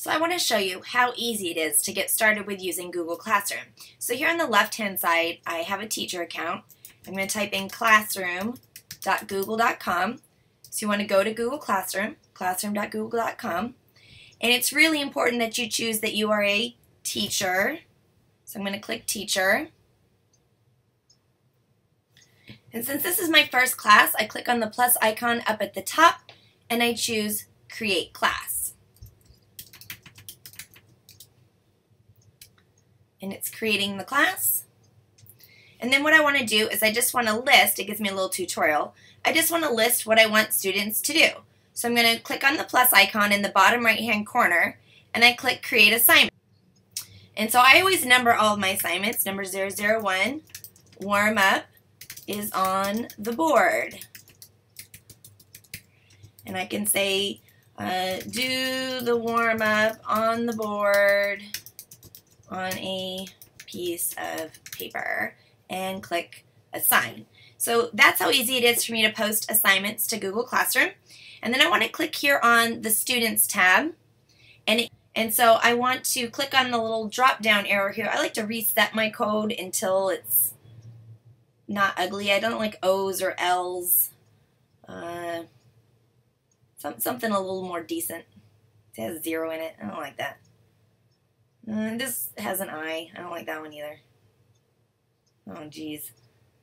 So I want to show you how easy it is to get started with using Google Classroom. So here on the left hand side I have a teacher account. I'm going to type in classroom.google.com. So you want to go to Google Classroom, classroom.google.com. And it's really important that you choose that you are a teacher. So I'm going to click teacher. And since this is my first class, I click on the plus icon up at the top and I choose create class. And it's creating the class. And then what I want to do is I just want to list, it gives me a little tutorial, I just want to list what I want students to do. So I'm going to click on the plus icon in the bottom right hand corner and I click create assignment. And so I always number all of my assignments. Number 001, warm up is on the board. And I can say uh, do the warm up on the board on a piece of paper and click assign. So that's how easy it is for me to post assignments to Google Classroom. And then I want to click here on the Students tab. And, it, and so I want to click on the little drop down arrow here. I like to reset my code until it's not ugly. I don't like O's or L's. Uh, some, something a little more decent. It has zero in it. I don't like that. Uh, this has an eye. I don't like that one either. Oh, geez.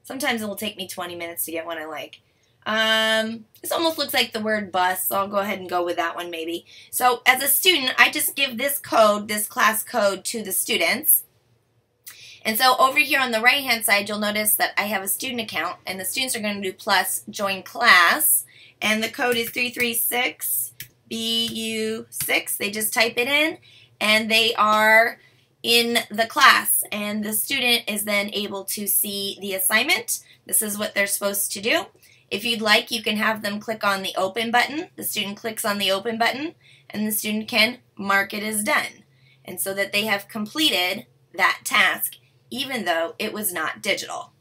Sometimes it will take me 20 minutes to get one I like. Um, this almost looks like the word bus, so I'll go ahead and go with that one maybe. So as a student, I just give this code, this class code, to the students. And so over here on the right hand side, you'll notice that I have a student account, and the students are going to do plus join class, and the code is 336BU6. They just type it in, and they are in the class and the student is then able to see the assignment. This is what they're supposed to do. If you'd like, you can have them click on the open button. The student clicks on the open button and the student can mark it as done. And so that they have completed that task even though it was not digital.